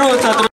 ruta